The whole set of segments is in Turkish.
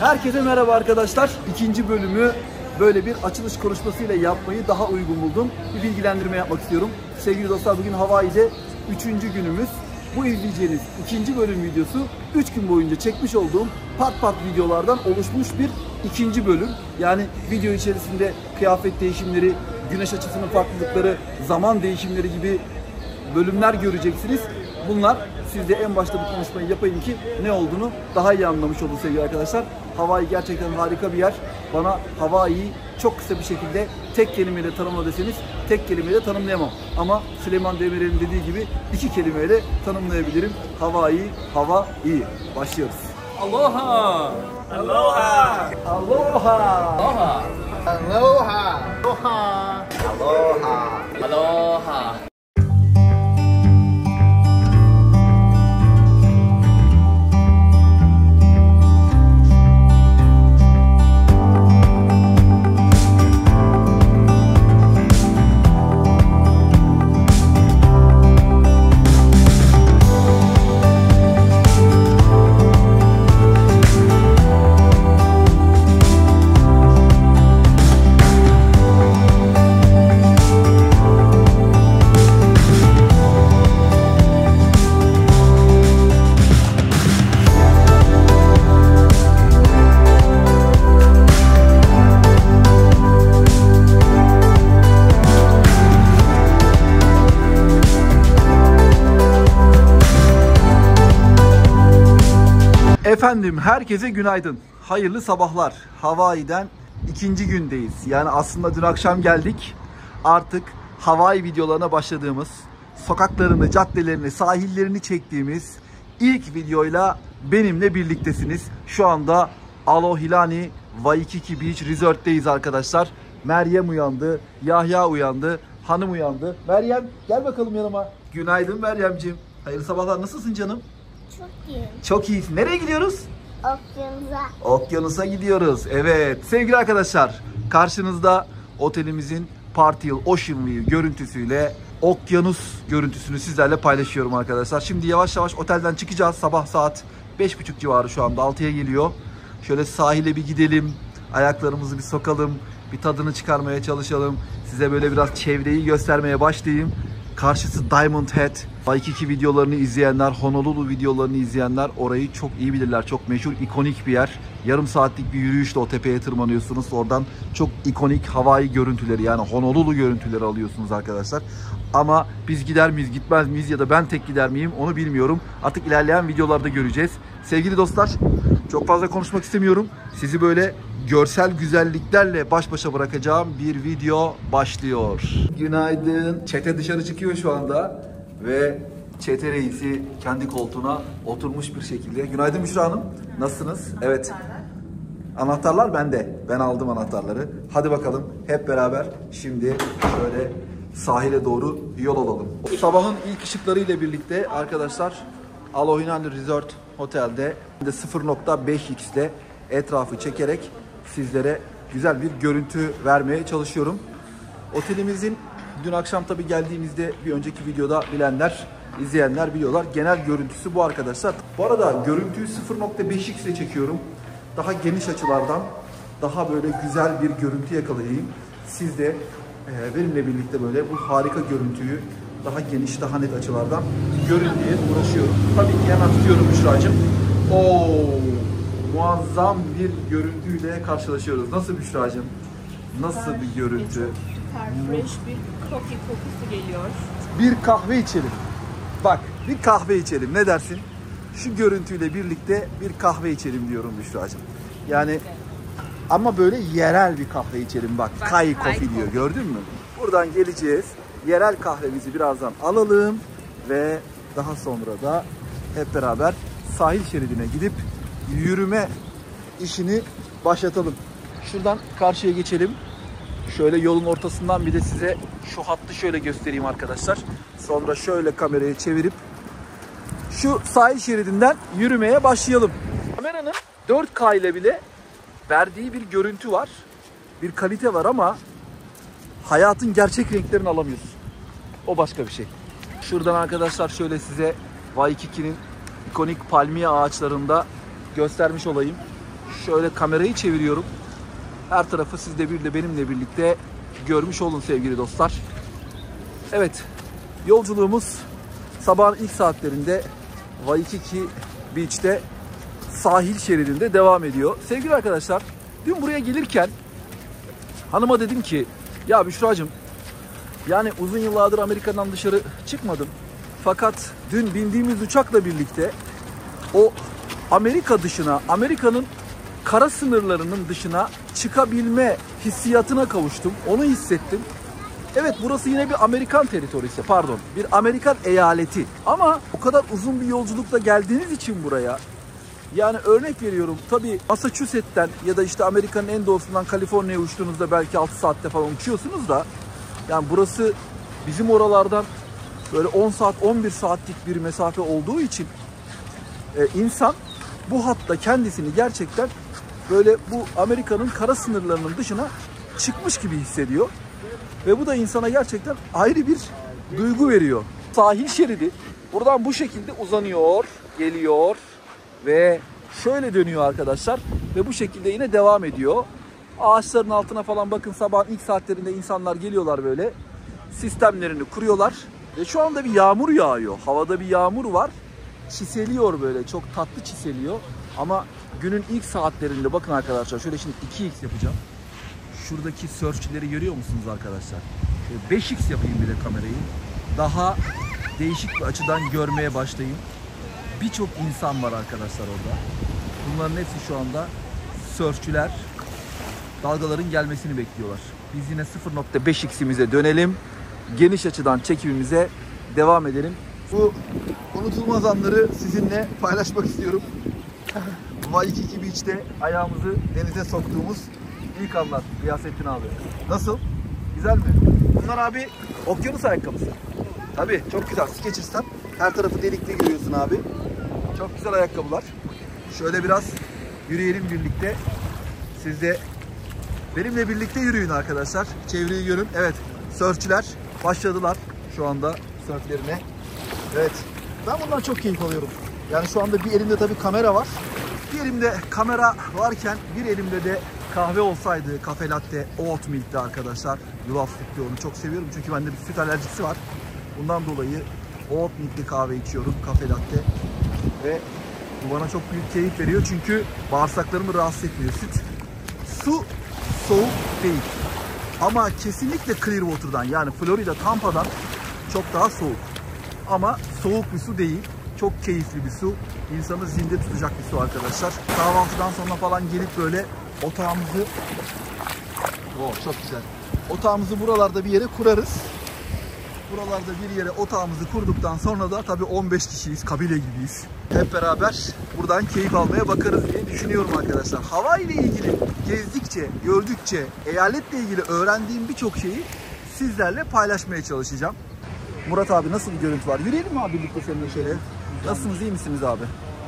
Herkese merhaba arkadaşlar. İkinci bölümü böyle bir açılış konuşmasıyla yapmayı daha uygun buldum. Bir bilgilendirme yapmak istiyorum. Sevgili dostlar bugün Hawaii'de üçüncü günümüz. Bu izleyeceğiniz ikinci bölüm videosu 3 gün boyunca çekmiş olduğum part part videolardan oluşmuş bir ikinci bölüm. Yani video içerisinde kıyafet değişimleri, güneş açısının farklılıkları, zaman değişimleri gibi bölümler göreceksiniz. Bunlar siz de en başta bu konuşmayı yapayım ki ne olduğunu daha iyi anlamış olun sevgili arkadaşlar. Hawaii gerçekten harika bir yer. Bana Hawaii'yi çok kısa bir şekilde tek kelimeyle tanımla deseniz tek kelimeyle tanımlayamam. Ama Süleyman Demirel'in dediği gibi iki kelimeyle tanımlayabilirim. Hawaii, hava iyi. Başlıyoruz. Aloha! Aloha! Aloha! Aloha! Aloha! Aloha! Aloha! Aloha! Efendim herkese günaydın. Hayırlı sabahlar. Hawaii'den ikinci gündeyiz. Yani aslında dün akşam geldik. Artık Hawaii videolarına başladığımız, sokaklarını, caddelerini, sahillerini çektiğimiz ilk videoyla benimle birliktesiniz. Şu anda Alohilani Waikiki Beach Resort'teyiz arkadaşlar. Meryem uyandı, Yahya uyandı, hanım uyandı. Meryem gel bakalım yanıma. Günaydın Meryemciğim. Hayırlı sabahlar. Nasılsın canım? Çok iyi. Çok iyisin. Nereye gidiyoruz? Okyanusa. Okyanusa gidiyoruz. Evet. Sevgili arkadaşlar, karşınızda otelimizin Party Hill Ocean View görüntüsüyle okyanus görüntüsünü sizlerle paylaşıyorum arkadaşlar. Şimdi yavaş yavaş otelden çıkacağız. Sabah saat 5.30 civarı şu anda 6'ya geliyor. Şöyle sahile bir gidelim. Ayaklarımızı bir sokalım. Bir tadını çıkarmaya çalışalım. Size böyle biraz çevreyi göstermeye başlayayım. Karşısı Diamond Head. Waikiki videolarını izleyenler, Honolulu videolarını izleyenler orayı çok iyi bilirler. Çok meşhur, ikonik bir yer. Yarım saatlik bir yürüyüşle o tepeye tırmanıyorsunuz. Oradan çok ikonik Hawaii görüntüleri yani Honolulu görüntüleri alıyorsunuz arkadaşlar. Ama biz gider miyiz, gitmez miyiz ya da ben tek gider miyim onu bilmiyorum. Artık ilerleyen videolarda göreceğiz. Sevgili dostlar, çok fazla konuşmak istemiyorum. Sizi böyle görsel güzelliklerle baş başa bırakacağım bir video başlıyor. Günaydın. Çete dışarı çıkıyor şu anda ve çete reisi kendi koltuğuna oturmuş bir şekilde. Günaydın Müşra Hanım. Nasılsınız? Evet. Anahtarlar bende. Ben aldım anahtarları. Hadi bakalım hep beraber şimdi şöyle sahile doğru yol alalım. Sabahın ilk ışıklarıyla birlikte arkadaşlar Alohinani Resort Otel'de 0.5x'de etrafı çekerek sizlere güzel bir görüntü vermeye çalışıyorum. Otelimizin dün akşam tabii geldiğimizde bir önceki videoda bilenler, izleyenler biliyorlar. Genel görüntüsü bu arkadaşlar. Bu arada görüntüyü 0.5x ile çekiyorum. Daha geniş açılardan daha böyle güzel bir görüntü yakalayayım. Siz de e, benimle birlikte böyle bu harika görüntüyü daha geniş, daha net açılardan görün diye uğraşıyorum. Tabii ki hemen tutuyorum Büşra'cığım. Oo, muazzam bir görüntüyle karşılaşıyoruz. Nasıl Büşra'cığım? Nasıl bir görüntü? Süper fresh bir coffee kokusu geliyor. Bir kahve içelim. Bak bir kahve içelim ne dersin? Şu görüntüyle birlikte bir kahve içelim diyorum Büşra'cığım. Yani ama böyle yerel bir kahve içelim bak. Bak, Kai Coffee diyor coffee. gördün mü? Buradan geleceğiz. Yerel kahvemizi birazdan alalım ve daha sonra da hep beraber sahil şeridine gidip yürüme işini başlatalım. Şuradan karşıya geçelim. Şöyle yolun ortasından bir de size şu hattı şöyle göstereyim arkadaşlar. Sonra şöyle kamerayı çevirip şu sahil şeridinden yürümeye başlayalım. Kameranın 4K ile bile verdiği bir görüntü var. Bir kalite var ama hayatın gerçek renklerini alamıyorsun. O başka bir şey. Şuradan arkadaşlar şöyle size Waikiki'nin ikonik palmiye ağaçlarında göstermiş olayım. Şöyle kamerayı çeviriyorum. Her tarafı siz de bir benimle birlikte görmüş olun sevgili dostlar. Evet, yolculuğumuz sabahın ilk saatlerinde Waikiki Beach'te sahil şeridinde devam ediyor. Sevgili arkadaşlar, dün buraya gelirken hanıma dedim ki, ya Büşra'cığım yani uzun yıllardır Amerika'dan dışarı çıkmadım. Fakat dün bindiğimiz uçakla birlikte o Amerika dışına, Amerika'nın kara sınırlarının dışına çıkabilme hissiyatına kavuştum. Onu hissettim. Evet burası yine bir Amerikan teritorisi pardon. Bir Amerikan eyaleti. Ama o kadar uzun bir yolculukla geldiğiniz için buraya yani örnek veriyorum tabii Massachusetts'ten ya da işte Amerika'nın en doğusundan Kaliforniya'ya uçtuğunuzda belki 6 saatte falan uçuyorsunuz da yani burası bizim oralardan böyle 10 saat 11 saatlik bir mesafe olduğu için e, insan bu hatta kendisini gerçekten böyle bu Amerika'nın kara sınırlarının dışına çıkmış gibi hissediyor. Ve bu da insana gerçekten ayrı bir duygu veriyor. Sahil şeridi buradan bu şekilde uzanıyor, geliyor ve şöyle dönüyor arkadaşlar ve bu şekilde yine devam ediyor. Ağaçların altına falan bakın sabahın ilk saatlerinde insanlar geliyorlar böyle sistemlerini kuruyorlar ve şu anda bir yağmur yağıyor. Havada bir yağmur var. Çiseliyor böyle çok tatlı çiseliyor ama günün ilk saatlerinde bakın arkadaşlar şöyle şimdi 2x yapacağım. Şuradaki sörfçileri görüyor musunuz arkadaşlar? Şöyle 5x yapayım bir de kamerayı. Daha değişik bir açıdan görmeye başlayın. Birçok insan var arkadaşlar orada. Bunların hepsi şu anda sörfçüler. Dalgaların gelmesini bekliyorlar. Biz yine 0.5x'imize dönelim. Geniş açıdan çekimimize devam edelim. Bu unutulmaz anları sizinle paylaşmak istiyorum. Waikiki Beach'te ayağımızı denize soktuğumuz ilk anlar Gıyasettin abi. Nasıl? Güzel mi? Bunlar abi okyanus ayakkabısı. Tabii çok güzel. Skechers'tan her tarafı delikli görüyorsun abi. Çok güzel ayakkabılar. Şöyle biraz yürüyelim birlikte. Siz de benimle birlikte yürüyün arkadaşlar. Çevreyi görün. Evet, sörfçüler başladılar şu anda sörflerine. Evet. Ben bundan çok keyif alıyorum. Yani şu anda bir elimde tabii kamera var. Bir elimde kamera varken bir elimde de kahve olsaydı kafe latte oat milk'ti arkadaşlar. Yulaf sütlü onu çok seviyorum çünkü bende bir süt alerjisi var. Bundan dolayı oat milk'li kahve içiyorum kafe latte. Ve bu bana çok büyük keyif veriyor çünkü bağırsaklarımı rahatsız etmiyor süt. Su soğuk değil. Ama kesinlikle Clearwater'dan yani Florida Tampa'dan çok daha soğuk. Ama soğuk bir su değil. Çok keyifli bir su. İnsanı zinde tutacak bir su arkadaşlar. Kahvaltıdan sonra falan gelip böyle otağımızı Oh çok güzel. Otağımızı buralarda bir yere kurarız. Buralarda bir yere otağımızı kurduktan sonra da tabii 15 kişiyiz, kabile gibiyiz. Hep beraber buradan keyif almaya bakarız diye düşünüyorum arkadaşlar. Hava ile ilgili gezdikçe, gördükçe, eyaletle ilgili öğrendiğim birçok şeyi sizlerle paylaşmaya çalışacağım. Murat abi nasıl bir görüntü var? Yürüyelim mi abi birlikte seninle şöyle? Nasılsınız, iyi misiniz abi?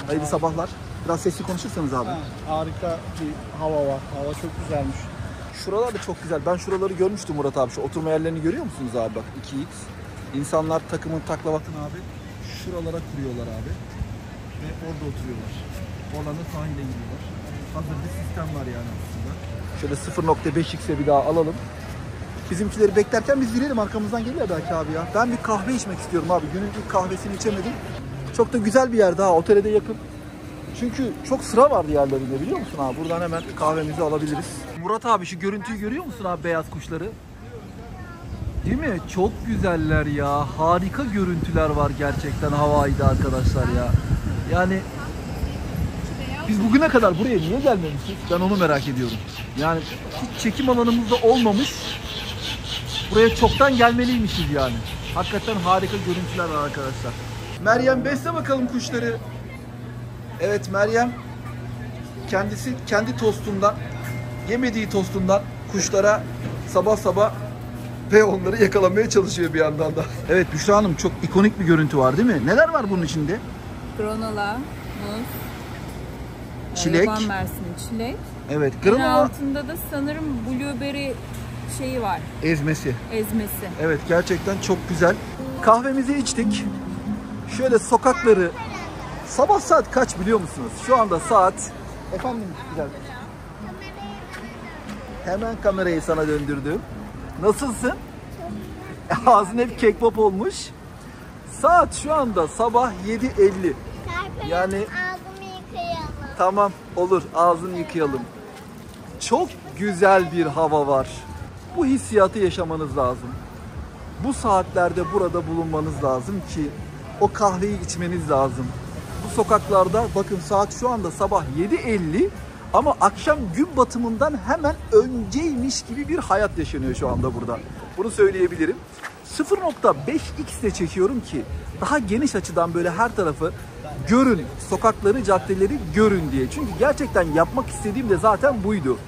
Hayırlı sabahlar. Biraz sesli konuşursanız abi. Ha, harika bir hava var. Hava çok güzelmiş. Şuralar da çok güzel. Ben şuraları görmüştüm Murat abi. Şu oturma yerlerini görüyor musunuz abi bak 2x. İnsanlar takımın taklavatını abi şuralara kuruyorlar abi. Ve orada oturuyorlar. Oradan da sahile gidiyorlar. Hazır bir sistem var yani aslında. Şöyle 0.5x'e bir daha alalım. Bizimkileri beklerken biz yürüyelim arkamızdan geliyor belki abi ya. Ben bir kahve içmek istiyorum abi. Günün ilk kahvesini içemedim. Çok da güzel bir yer daha. Otele de yakın. Çünkü çok sıra vardı yerlerinde biliyor musun abi? Buradan hemen kahvemizi alabiliriz. Murat abi şu görüntüyü görüyor musun abi beyaz kuşları? Değil mi? Çok güzeller ya. Harika görüntüler var gerçekten Hawaii'de arkadaşlar ya. Yani biz bugüne kadar buraya niye gelmemişiz? Ben onu merak ediyorum. Yani hiç çekim alanımızda olmamış. Buraya çoktan gelmeliymişiz yani. Hakikaten harika görüntüler var arkadaşlar. Meryem besle bakalım kuşları. Evet Meryem kendisi kendi tostundan, yemediği tostundan kuşlara sabah sabah ve onları yakalamaya çalışıyor bir yandan da. Evet Büşra Hanım çok ikonik bir görüntü var değil mi? Neler var bunun içinde? Granola, muz, Çilek. yaban mersini, çilek. Evet En granola altında da sanırım blueberry şeyi var, ezmesi. ezmesi. Evet gerçekten çok güzel. Kahvemizi içtik. Şöyle sokakları sabah saat kaç biliyor musunuz? Şu anda saat Efendim güzel. Hemen kamerayı sana döndürdüm. Nasılsın? Ağzın hep kek pop olmuş. Saat şu anda sabah 7.50. Serpil'in Yani-. Tamam olur ağzını yıkayalım. Çok güzel bir hava var. Bu hissiyatı yaşamanız lazım. Bu saatlerde burada bulunmanız lazım ki o kahveyi içmeniz lazım. Bu sokaklarda bakın saat şu anda sabah 7.50 ama akşam gün batımından hemen önceymiş gibi bir hayat yaşanıyor şu anda burada. Bunu söyleyebilirim. 0.5x ile çekiyorum ki daha geniş açıdan böyle her tarafı görün, sokakları, caddeleri görün diye. Çünkü gerçekten yapmak istediğim de zaten buydu.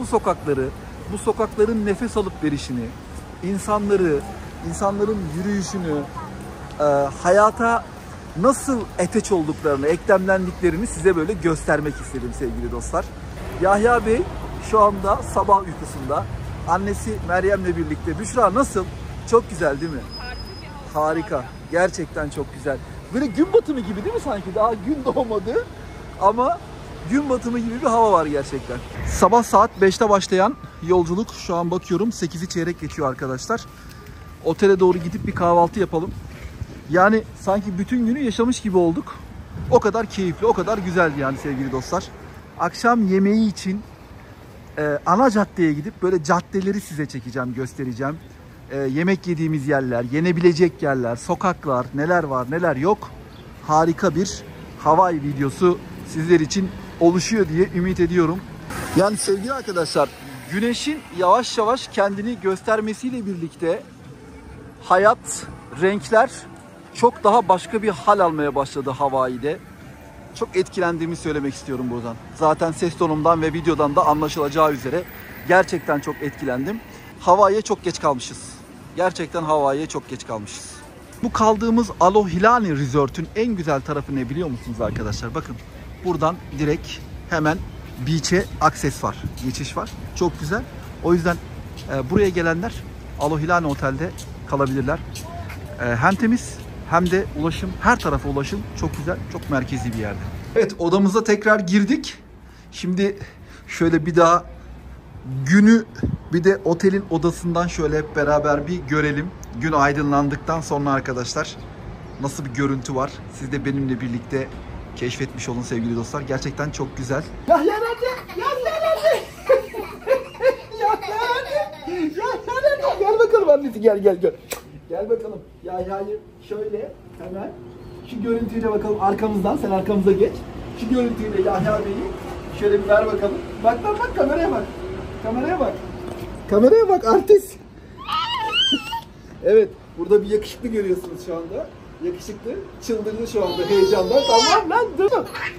Bu sokakları, bu sokakların nefes alıp verişini, insanları, insanların yürüyüşünü, e, hayata nasıl eteç olduklarını, eklemlendiklerini size böyle göstermek istedim sevgili dostlar. Yahya Bey şu anda sabah uykusunda. Annesi Meryem'le birlikte. Büşra nasıl? Çok güzel değil mi? Harika. Gerçekten çok güzel. Böyle gün batımı gibi değil mi sanki? Daha gün doğmadı ama gün batımı gibi bir hava var gerçekten. Sabah saat 5'te başlayan yolculuk şu an bakıyorum 8'i çeyrek geçiyor arkadaşlar. Otele doğru gidip bir kahvaltı yapalım. Yani sanki bütün günü yaşamış gibi olduk. O kadar keyifli, o kadar güzeldi yani sevgili dostlar. Akşam yemeği için e, ana caddeye gidip böyle caddeleri size çekeceğim, göstereceğim. E, yemek yediğimiz yerler, yenebilecek yerler, sokaklar, neler var, neler yok. Harika bir Hawaii videosu sizler için oluşuyor diye ümit ediyorum. Yani sevgili arkadaşlar, güneşin yavaş yavaş kendini göstermesiyle birlikte hayat, renkler çok daha başka bir hal almaya başladı Hawaii'de. Çok etkilendiğimi söylemek istiyorum buradan. Zaten ses tonumdan ve videodan da anlaşılacağı üzere gerçekten çok etkilendim. Hawaii'ye çok geç kalmışız. Gerçekten Hawaii'ye çok geç kalmışız. Bu kaldığımız Alohilani Resort'un en güzel tarafı ne biliyor musunuz arkadaşlar? Bakın buradan direkt hemen beach'e akses var, geçiş var. Çok güzel. O yüzden e, buraya gelenler Alohilani Otel'de kalabilirler. E, hem temiz hem de ulaşım, her tarafa ulaşım çok güzel, çok merkezi bir yerde. Evet odamıza tekrar girdik. Şimdi şöyle bir daha günü bir de otelin odasından şöyle hep beraber bir görelim. Gün aydınlandıktan sonra arkadaşlar nasıl bir görüntü var? Siz de benimle birlikte keşfetmiş olun sevgili dostlar. Gerçekten çok güzel. Yahya nerede? Yahya nerede? Yahya nerede? Yahya nerede? Gel bakalım annesi gel gel gel. Gel bakalım. Yahya'yı şöyle hemen şu görüntüyle bakalım arkamızdan. Sen arkamıza geç. Şu görüntüyle Yahya Bey'i şöyle bir ver bakalım. Bak bak bak kameraya bak. Kameraya bak. Kameraya bak artist. evet burada bir yakışıklı görüyorsunuz şu anda. Yakışıklı çıldırdı şu anda heyecandan. Tamam lan dur.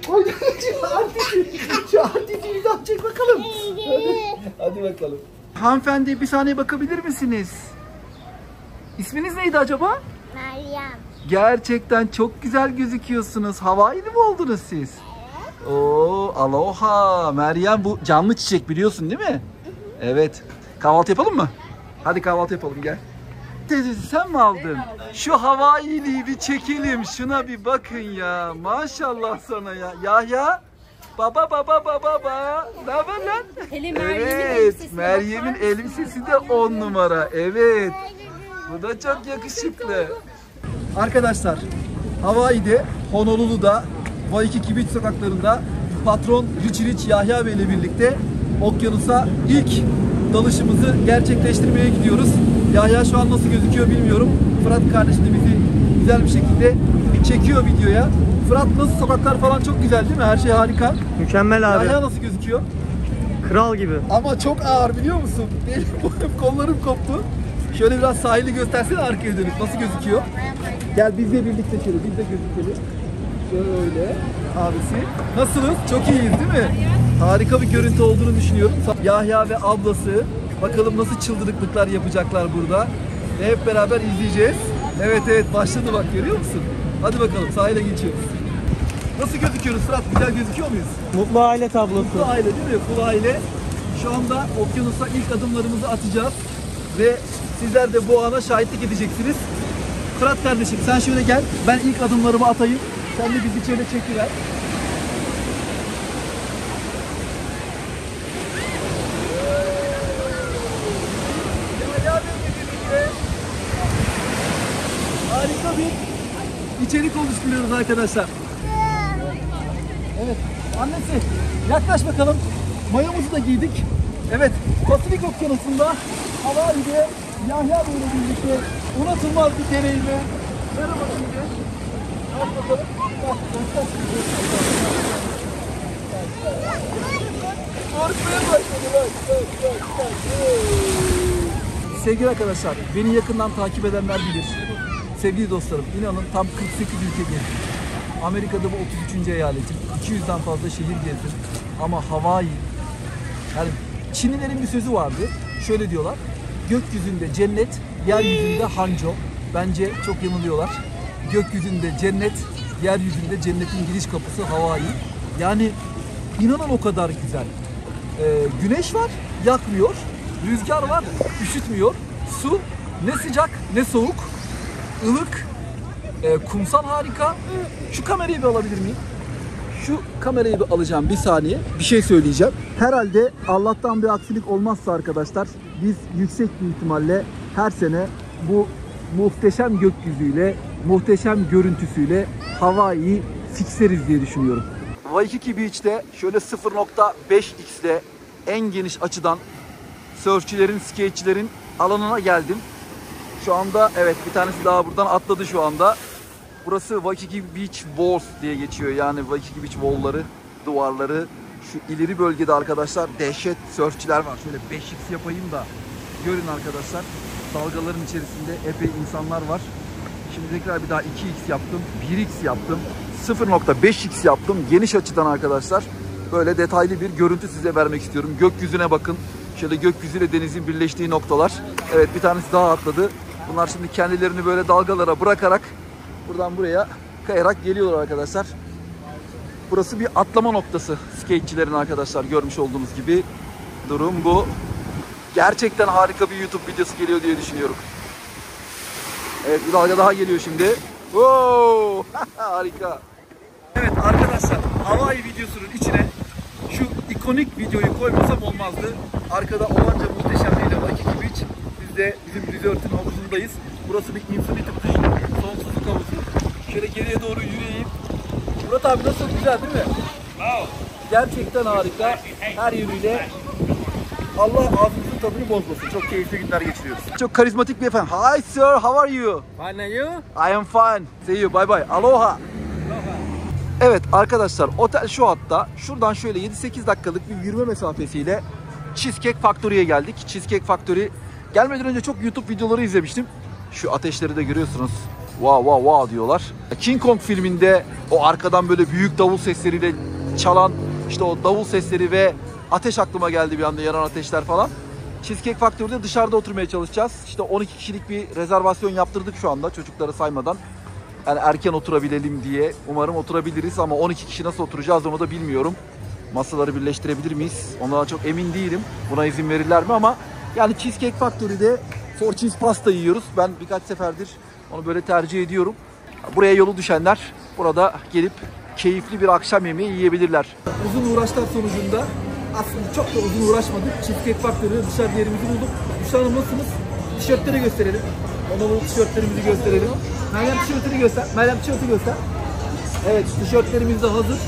Koy şu artisti. Şu artisti imza çek bakalım. Hadi, hadi bakalım. Hanımefendi bir saniye bakabilir misiniz? İsminiz neydi acaba? Meryem. Gerçekten çok güzel gözüküyorsunuz. Hawaii'li mi oldunuz siz? Oo, aloha. Meryem bu canlı çiçek biliyorsun değil mi? Evet. Kahvaltı yapalım mı? Hadi kahvaltı yapalım gel. Teyzesi sen mi aldın? Şu Hawaii'liyi bir çekelim. Şuna bir bakın ya. Maşallah sana ya. Yahya. Baba baba baba baba. Ne haber lan? Hele Meryem'in Evet. Meryem'in elbisesi de on numara. Evet. Bu da çok yakışıklı. Arkadaşlar Hawaii'de Honolulu'da Waikiki Beach sokaklarında patron Rich Rich Yahya Bey ile birlikte okyanusa ilk dalışımızı gerçekleştirmeye gidiyoruz. Yahya şu an nasıl gözüküyor bilmiyorum. Fırat kardeşim de bizi güzel bir şekilde çekiyor videoya. Fırat nasıl sokaklar falan çok güzel değil mi? Her şey harika. Mükemmel abi. Yahya nasıl gözüküyor? Kral gibi. Ama çok ağır biliyor musun? Benim kollarım koptu. Şöyle biraz sahili göstersene arkaya dönüp nasıl gözüküyor? Gel bizle birlikte şöyle biz de gözükelim. Şöyle abisi. Nasılsınız? Çok iyiyiz değil mi? Harika bir görüntü olduğunu düşünüyorum. Yahya ve ablası bakalım nasıl çıldırıklıklar yapacaklar burada. Ve hep beraber izleyeceğiz. Evet evet başladı bak görüyor musun? Hadi bakalım sahile geçiyoruz. Nasıl gözüküyoruz Fırat? Güzel gözüküyor muyuz? Mutlu aile tablosu. Mutlu aile değil mi? Full aile. Şu anda okyanusa ilk adımlarımızı atacağız. Ve Sizler de bu ana şahitlik edeceksiniz. Fırat kardeşim sen şöyle gel. Ben ilk adımlarımı atayım. Sen de bizi şöyle çekiver. Harika bir içerik oluşturuyoruz arkadaşlar. Evet. Annesi yaklaş bakalım. Mayomuzu da giydik. Evet. Pasifik okyanusunda hava diye Yahya Bey'le birlikte unutulmaz bir deneyimi. Merhaba şimdi. Bak bakalım. Bak, bak, bak. Korkmaya başladı. Bak, bak, bak, bak. Sevgili arkadaşlar, beni yakından takip edenler bilir. Sevgili dostlarım, inanın tam 48 ülke gezdim. Amerika'da bu 33. eyaletim. 200'den fazla şehir gezdim. Ama Hawaii, yani Çinlilerin bir sözü vardı. Şöyle diyorlar. Gökyüzünde cennet, yeryüzünde Hangzhou. Bence çok yanılıyorlar. Gökyüzünde cennet, yeryüzünde cennetin giriş kapısı Hawaii. Yani inanın o kadar güzel. Ee, güneş var, yakmıyor. Rüzgar var, üşütmüyor. Su ne sıcak ne soğuk. ılık. Ee, kumsal harika. Şu kamerayı bir alabilir miyim? Şu kamerayı bir alacağım bir saniye. Bir şey söyleyeceğim. Herhalde Allah'tan bir aksilik olmazsa arkadaşlar biz yüksek bir ihtimalle her sene bu muhteşem gökyüzüyle, muhteşem görüntüsüyle Hawaii'yi fixleriz diye düşünüyorum. Waikiki Beach'te şöyle 0.5x'de en geniş açıdan surfçilerin, skateçilerin alanına geldim. Şu anda evet bir tanesi daha buradan atladı şu anda. Burası Waikiki Beach Walls diye geçiyor. Yani Waikiki Beach Wall'ları, duvarları. Şu ileri bölgede arkadaşlar dehşet surfçiler var. Şöyle 5x yapayım da görün arkadaşlar. Dalgaların içerisinde epey insanlar var. Şimdi tekrar bir daha 2x yaptım. 1x yaptım. 0.5x yaptım. Geniş açıdan arkadaşlar. Böyle detaylı bir görüntü size vermek istiyorum. Gökyüzüne bakın. Şöyle gökyüzüyle denizin birleştiği noktalar. Evet bir tanesi daha atladı. Bunlar şimdi kendilerini böyle dalgalara bırakarak buradan buraya kayarak geliyorlar arkadaşlar. Burası bir atlama noktası skateçilerin arkadaşlar görmüş olduğunuz gibi. Durum bu. Gerçekten harika bir YouTube videosu geliyor diye düşünüyorum. Evet bir dalga daha geliyor şimdi. Wow! harika. Evet arkadaşlar Hawaii videosunun içine şu ikonik videoyu koymasam olmazdı. Arkada olanca muhteşemliğiyle Waikiki Beach. Biz de bizim resort'un havuzundayız. Burası bir infinity pool, sonsuzluk havuzu. Şöyle geriye doğru yürüyeyim. Murat abi nasıl güzel değil mi? Gerçekten harika. Her yönüyle Allah ağzımızın tadını bozmasın. Çok keyifli günler geçiriyoruz. Çok karizmatik bir efendim. Hi sir, how are you? Fine are you? I am fine. See you. Bye bye. Aloha. Evet arkadaşlar otel şu hatta. Şuradan şöyle 7-8 dakikalık bir yürüme mesafesiyle Cheesecake Factory'ye geldik. Cheesecake Factory gelmeden önce çok YouTube videoları izlemiştim. Şu ateşleri de görüyorsunuz. Wow wow wow diyorlar. King Kong filminde o arkadan böyle büyük davul sesleriyle çalan işte o davul sesleri ve ateş aklıma geldi bir anda yanan ateşler falan. Cheesecake Factory'de dışarıda oturmaya çalışacağız. İşte 12 kişilik bir rezervasyon yaptırdık şu anda çocukları saymadan. Yani erken oturabilelim diye. Umarım oturabiliriz ama 12 kişi nasıl oturacağız onu da bilmiyorum. Masaları birleştirebilir miyiz? Ona çok emin değilim. Buna izin verirler mi ama yani Cheesecake Factory'de four cheese pasta yiyoruz. Ben birkaç seferdir onu böyle tercih ediyorum. Buraya yolu düşenler burada gelip keyifli bir akşam yemeği yiyebilirler. Uzun uğraşlar sonucunda aslında çok da uzun uğraşmadık. Cheesecake Factory'de dışarıda yerimizi bulduk. Gülşah Hanım nasılsınız? Tişörtleri gösterelim. Onların tişörtlerimizi gösterelim. Meryem tişörtünü göster. Meryem tişörtü göster. Evet tişörtlerimiz de hazır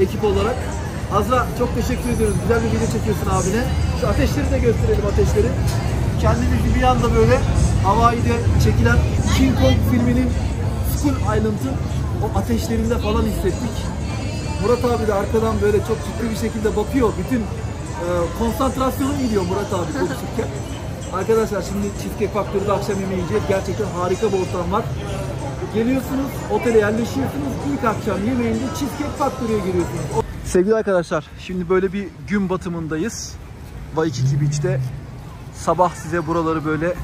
ekip olarak. Azra çok teşekkür ediyoruz. Güzel bir video çekiyorsun abine. Şu ateşleri de gösterelim ateşleri. Kendimizi bir anda böyle Hawaii'de çekilen King Kong filminin Skull Island'ın o ateşlerinde falan hissettik. Murat abi de arkadan böyle çok ciddi bir şekilde bakıyor. Bütün e, konsantrasyonum gidiyor Murat abi konuşurken. Arkadaşlar şimdi Cheesecake Factory'de akşam yemeği yiyeceğiz. Gerçekten harika bir ortam var. Geliyorsunuz, otele yerleşiyorsunuz. İlk akşam yemeğinde Cheesecake Factory'ye giriyorsunuz. Sevgili arkadaşlar, şimdi böyle bir gün batımındayız. Waikiki Beach'te. Sabah size buraları böyle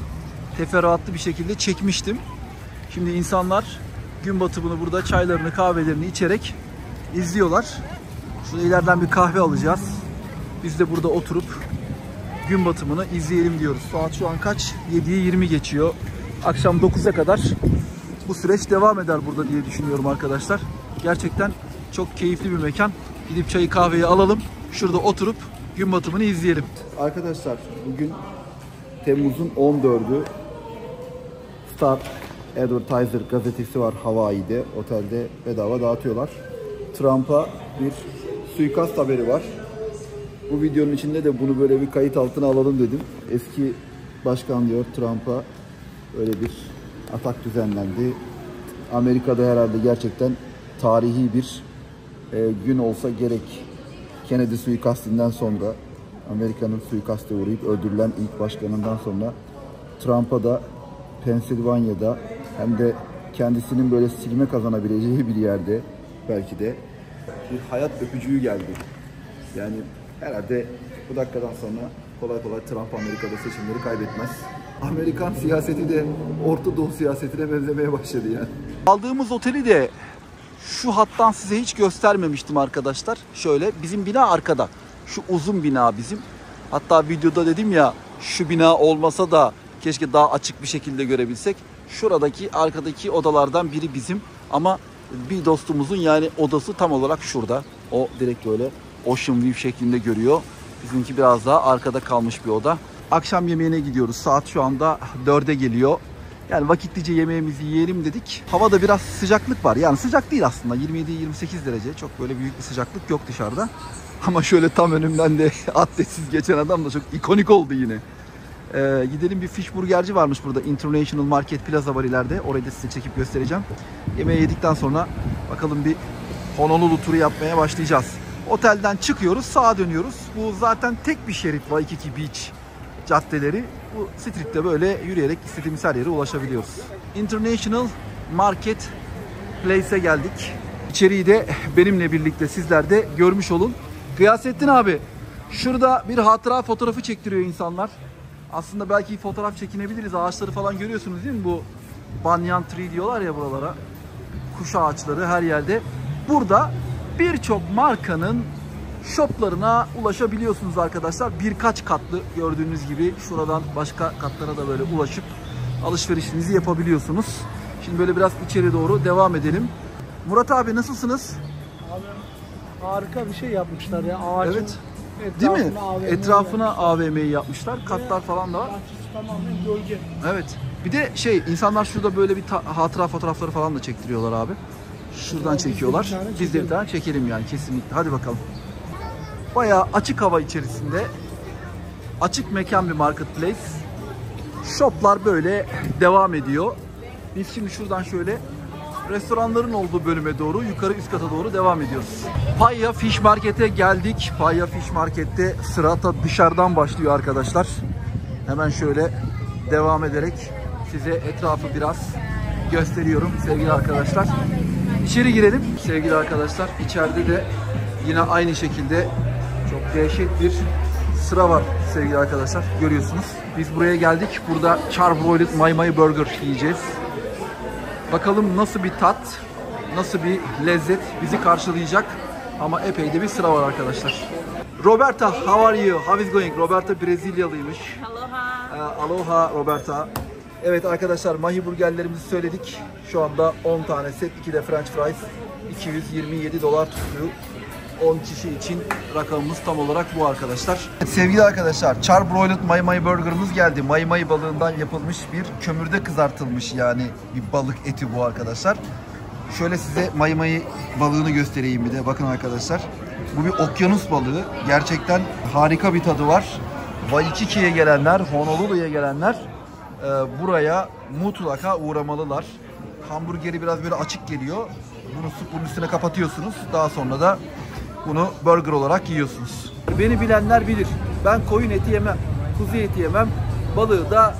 teferruatlı bir şekilde çekmiştim. Şimdi insanlar gün batımını burada çaylarını, kahvelerini içerek izliyorlar. Şurada ileriden bir kahve alacağız. Biz de burada oturup gün batımını izleyelim diyoruz. Saat şu an kaç? 7'ye 20 geçiyor. Akşam 9'a kadar bu süreç devam eder burada diye düşünüyorum arkadaşlar. Gerçekten çok keyifli bir mekan. Gidip çayı kahveyi alalım. Şurada oturup gün batımını izleyelim. Arkadaşlar bugün Temmuz'un 14'ü. Star Advertiser gazetesi var Hawaii'de. Otelde bedava dağıtıyorlar. Trump'a bir suikast haberi var. Bu videonun içinde de bunu böyle bir kayıt altına alalım dedim. Eski başkan diyor Trump'a öyle bir atak düzenlendi. Amerika'da herhalde gerçekten tarihi bir e, gün olsa gerek. Kennedy suikastinden sonra Amerika'nın suikaste uğrayıp öldürülen ilk başkanından sonra Trump'a da Pensilvanya'da hem de kendisinin böyle silme kazanabileceği bir yerde belki de bir hayat öpücüğü geldi. Yani herhalde bu dakikadan sonra kolay kolay Trump Amerika'da seçimleri kaybetmez. Amerikan siyaseti de Orta Doğu siyasetine benzemeye başladı yani. Aldığımız oteli de şu hattan size hiç göstermemiştim arkadaşlar. Şöyle bizim bina arkada. Şu uzun bina bizim. Hatta videoda dedim ya şu bina olmasa da keşke daha açık bir şekilde görebilsek. Şuradaki arkadaki odalardan biri bizim ama bir dostumuzun yani odası tam olarak şurada. O direkt böyle Ocean View şeklinde görüyor. Bizimki biraz daha arkada kalmış bir oda. Akşam yemeğine gidiyoruz. Saat şu anda 4'e geliyor. Yani vakitlice yemeğimizi yiyelim dedik. Havada biraz sıcaklık var. Yani sıcak değil aslında. 27-28 derece. Çok böyle büyük bir sıcaklık yok dışarıda. Ama şöyle tam önümden de atletsiz geçen adam da çok ikonik oldu yine. Ee, gidelim bir fish burgerci varmış burada. International Market Plaza var ileride. Orayı da size çekip göstereceğim. Yemeği yedikten sonra bakalım bir Honolulu turu yapmaya başlayacağız. Otelden çıkıyoruz, sağa dönüyoruz. Bu zaten tek bir şerit Waikiki Beach caddeleri. Bu streette böyle yürüyerek istediğimiz her yere ulaşabiliyoruz. International Market Place'e geldik. İçeriği de benimle birlikte sizler de görmüş olun. Gıyasettin abi, şurada bir hatıra fotoğrafı çektiriyor insanlar. Aslında belki fotoğraf çekinebiliriz. Ağaçları falan görüyorsunuz değil mi? Bu banyan tree diyorlar ya buralara. Kuş ağaçları her yerde. Burada birçok markanın shoplarına ulaşabiliyorsunuz arkadaşlar. Birkaç katlı gördüğünüz gibi şuradan başka katlara da böyle ulaşıp alışverişinizi yapabiliyorsunuz. Şimdi böyle biraz içeri doğru devam edelim. Murat abi nasılsınız? Harika bir şey yapmışlar ya. Ağacın Evet. Değil mi? etrafına AVM Etrafına yapmışlar. AVM'yi yapmışlar. Katlar falan da var. Bahçesi tamamen gölge. Evet. Bir de şey insanlar şurada böyle bir hatıra fotoğrafları falan da çektiriyorlar abi. Şuradan Biz çekiyorlar. Biz de bir tane çekelim yani kesinlikle. Hadi bakalım. Bayağı açık hava içerisinde açık mekan bir marketplace. Shoplar böyle devam ediyor. Biz şimdi şuradan şöyle restoranların olduğu bölüme doğru yukarı üst kata doğru devam ediyoruz. Paya Fish Market'e geldik. Paya Fish Market'te sırata dışarıdan başlıyor arkadaşlar. Hemen şöyle devam ederek size etrafı biraz gösteriyorum sevgili arkadaşlar. İçeri girelim sevgili arkadaşlar. İçeride de yine aynı şekilde çok dehşet bir sıra var sevgili arkadaşlar. Görüyorsunuz. Biz buraya geldik. Burada Charbroiled My My Burger yiyeceğiz. Bakalım nasıl bir tat, nasıl bir lezzet bizi karşılayacak. Ama epey de bir sıra var arkadaşlar. Roberta, how are you? How is going? Roberta Brezilyalıymış. Aloha. Ee, Aloha Roberta. Evet arkadaşlar mahi burgerlerimizi söyledik. Şu anda 10 tane set, 2 de french fries. 227 dolar tutuyor. 10 kişi için rakamımız tam olarak bu arkadaşlar. Sevgili arkadaşlar, charbroiled Mai Mai burgerımız geldi. Mai Mai balığından yapılmış bir kömürde kızartılmış yani bir balık eti bu arkadaşlar. Şöyle size Mai Mai balığını göstereyim bir de. Bakın arkadaşlar. Bu bir okyanus balığı. Gerçekten harika bir tadı var. Waikiki'ye gelenler, Honolulu'ya gelenler e, buraya mutlaka uğramalılar. Hamburgeri biraz böyle açık geliyor. Bunu bunun üstüne kapatıyorsunuz. Daha sonra da bunu burger olarak yiyorsunuz. Beni bilenler bilir. Ben koyun eti yemem, kuzu eti yemem. Balığı da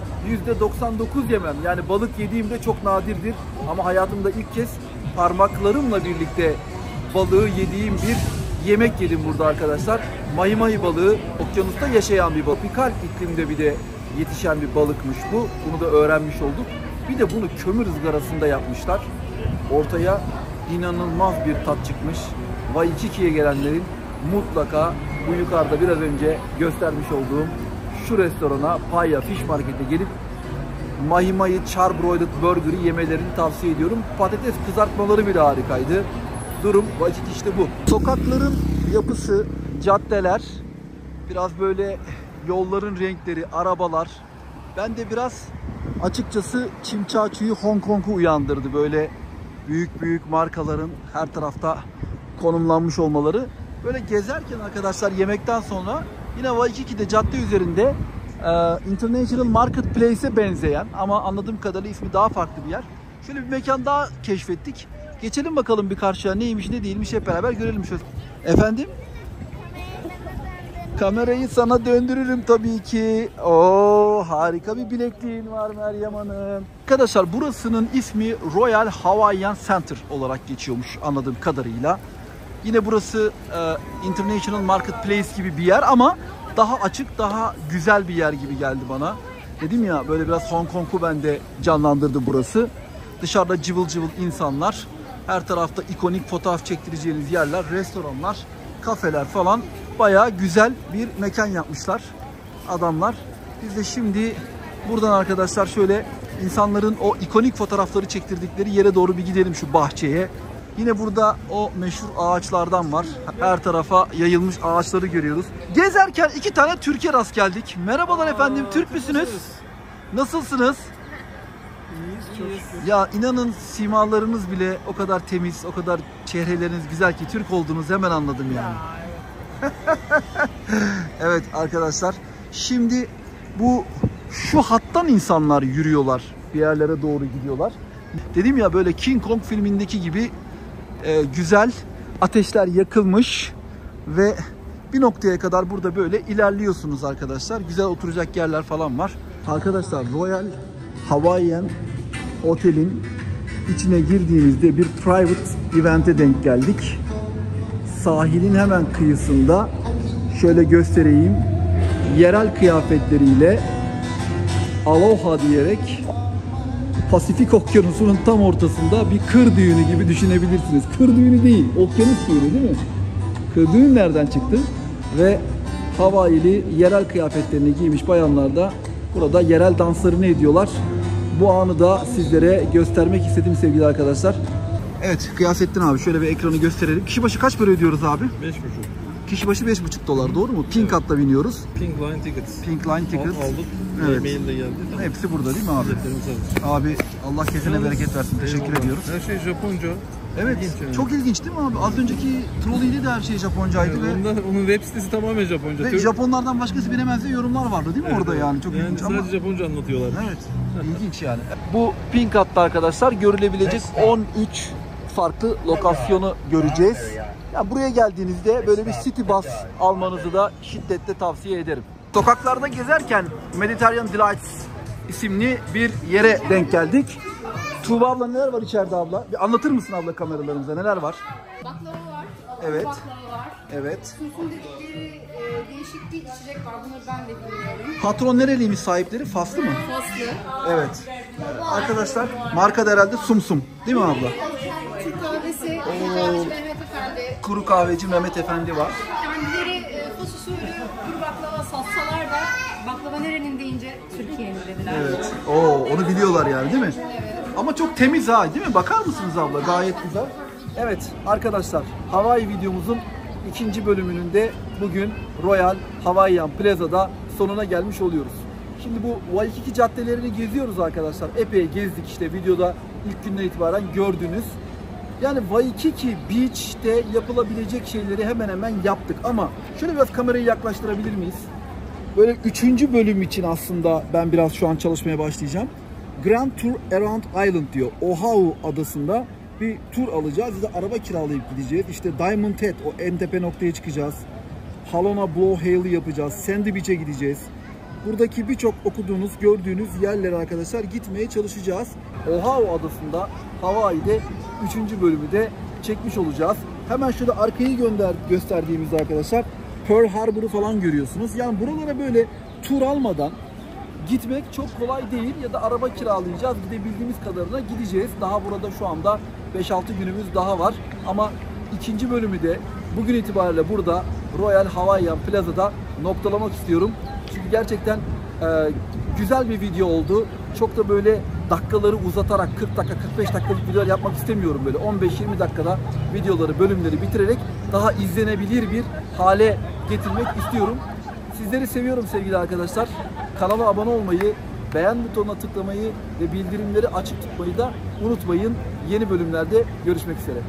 %99 yemem. Yani balık yediğimde çok nadirdir. Ama hayatımda ilk kez parmaklarımla birlikte balığı yediğim bir yemek yedim burada arkadaşlar. Mahi mahi balığı okyanusta yaşayan bir balık. Tropikal iklimde bir de yetişen bir balıkmış bu. Bunu da öğrenmiş olduk. Bir de bunu kömür ızgarasında yapmışlar. Ortaya inanılmaz bir tat çıkmış. Waikiki'ye gelenlerin mutlaka bu yukarıda biraz önce göstermiş olduğum şu restorana Paya Fish Market'e gelip Mahi Mahi Charbroiled Burger'ı yemelerini tavsiye ediyorum. Patates kızartmaları bile harikaydı. Durum Waikiki işte bu. Sokakların yapısı, caddeler, biraz böyle yolların renkleri, arabalar. Ben de biraz açıkçası Çimçaçu'yu Hong Kong'u uyandırdı. Böyle büyük büyük markaların her tarafta konumlanmış olmaları. Böyle gezerken arkadaşlar yemekten sonra yine Waikiki'de cadde üzerinde e, International Marketplace'e benzeyen ama anladığım kadarıyla ismi daha farklı bir yer. Şöyle bir mekan daha keşfettik. Geçelim bakalım bir karşıya neymiş ne değilmiş hep beraber görelim şöyle. Efendim? Kamerayı sana döndürürüm tabii ki. Oo harika bir bilekliğin var Meryem Hanım. Arkadaşlar burasının ismi Royal Hawaiian Center olarak geçiyormuş anladığım kadarıyla. Yine burası e, International Marketplace gibi bir yer ama daha açık, daha güzel bir yer gibi geldi bana. Dedim ya böyle biraz Hong Kong'u bende canlandırdı burası. Dışarıda cıvıl cıvıl insanlar. Her tarafta ikonik fotoğraf çektireceğiniz yerler, restoranlar, kafeler falan. Bayağı güzel bir mekan yapmışlar adamlar. Biz de şimdi buradan arkadaşlar şöyle insanların o ikonik fotoğrafları çektirdikleri yere doğru bir gidelim şu bahçeye. Yine burada o meşhur ağaçlardan var. Her tarafa yayılmış ağaçları görüyoruz. Gezerken iki tane Türkiye rast geldik. Merhabalar efendim, Türk müsünüz? Nasılsınız? İyiyiz çok şükür. Ya inanın simalarınız bile o kadar temiz, o kadar çehreleriniz güzel ki Türk olduğunuzu hemen anladım yani. evet arkadaşlar. Şimdi bu şu hattan insanlar yürüyorlar. Bir yerlere doğru gidiyorlar. Dedim ya böyle King Kong filmindeki gibi e, güzel ateşler yakılmış ve bir noktaya kadar burada böyle ilerliyorsunuz arkadaşlar. Güzel oturacak yerler falan var. Arkadaşlar Royal Hawaiian Otel'in içine girdiğimizde bir private event'e denk geldik. Sahilin hemen kıyısında şöyle göstereyim. Yerel kıyafetleriyle Aloha diyerek Pasifik Okyanusu'nun tam ortasında bir kır düğünü gibi düşünebilirsiniz. Kır düğünü değil, okyanus düğünü değil mi? Kır düğün nereden çıktı? Ve Hawaii'li yerel kıyafetlerini giymiş bayanlar da burada yerel danslarını ediyorlar. Bu anı da sizlere göstermek istedim sevgili arkadaşlar. Evet Kıyasettin abi şöyle bir ekranı gösterelim. Kişi başı kaç para ödüyoruz abi? 5,5. Kişi başı 5,5 dolar doğru mu? Pink Hat'la biniyoruz. Pink Line Tickets. Pink Line Ticket. Al- Aldık. Evet. Mail de geldi. Tamam. Hepsi burada değil mi abi? Abi Allah kesene bereket versin. Teşekkür Eyvallah. ediyoruz. Her şey Japonca. Evet. İlginç yani. Çok ilginç değil mi abi? Az önceki trolleyde de her şey Japoncaydı Yani ve, onda, onun web sitesi tamamen Japonca. ve Türk- Japonlardan başkası bilemez diye yorumlar vardı değil mi Evet, orada evet. yani? Çok yani ilginç sadece ama. Japonca anlatıyorlar. Evet. İlginç yani. Bu Pink Hat'ta arkadaşlar görülebilecek 13 farklı lokasyonu göreceğiz. Ya buraya geldiğinizde böyle bir city bus almanızı da şiddetle tavsiye ederim. Sokaklarda gezerken Mediterranean Delights isimli bir yere denk geldik. Tuğba abla neler var içeride abla? Bir anlatır mısın abla kameralarımıza neler var? Baklava var. Evet. Baklava var. Evet. Susun dedikleri e, değişik bir içecek var. Bunları ben de bilmiyorum. Patron nereliymiş sahipleri? Faslı mı? Faslı. Evet. Arkadaşlar marka da herhalde Sumsum. Değil mi abla? Kahvesi. Kahveci Mehmet Efendi. Kuru kahveci Mehmet Efendi var. Kendileri e, Fas usulü kuru baklava satsalar da baklava nerenin deyince Türkiye'nin dediler. Evet. Oo, onu biliyorlar yani değil mi? Ama çok temiz ha değil mi? Bakar mısınız abla? Gayet güzel. Evet arkadaşlar Hawaii videomuzun ikinci bölümünün de bugün Royal Hawaiian Plaza'da sonuna gelmiş oluyoruz. Şimdi bu Waikiki caddelerini geziyoruz arkadaşlar. Epey gezdik işte videoda ilk günden itibaren gördünüz. Yani Waikiki Beach'te yapılabilecek şeyleri hemen hemen yaptık ama şöyle biraz kamerayı yaklaştırabilir miyiz? Böyle üçüncü bölüm için aslında ben biraz şu an çalışmaya başlayacağım. Grand Tour Around Island diyor. Oahu adasında bir tur alacağız. Biz de araba kiralayıp gideceğiz. İşte Diamond Head o en tepe noktaya çıkacağız. Halona Blow Hale'ı yapacağız. Sandy Beach'e gideceğiz. Buradaki birçok okuduğunuz, gördüğünüz yerlere arkadaşlar gitmeye çalışacağız. Oahu adasında Hawaii'de 3. bölümü de çekmiş olacağız. Hemen şöyle arkayı gönder gösterdiğimizde arkadaşlar Pearl Harbor'u falan görüyorsunuz. Yani buralara böyle tur almadan gitmek çok kolay değil ya da araba kiralayacağız. Gidebildiğimiz kadarına gideceğiz. Daha burada şu anda 5-6 günümüz daha var. Ama ikinci bölümü de bugün itibariyle burada Royal Hawaiian Plaza'da noktalamak istiyorum. Çünkü gerçekten e, güzel bir video oldu. Çok da böyle dakikaları uzatarak 40 dakika 45 dakikalık videolar yapmak istemiyorum böyle 15-20 dakikada videoları bölümleri bitirerek daha izlenebilir bir hale getirmek istiyorum. Sizleri seviyorum sevgili arkadaşlar. Kanala abone olmayı, beğen butonuna tıklamayı ve bildirimleri açık tutmayı da unutmayın. Yeni bölümlerde görüşmek üzere.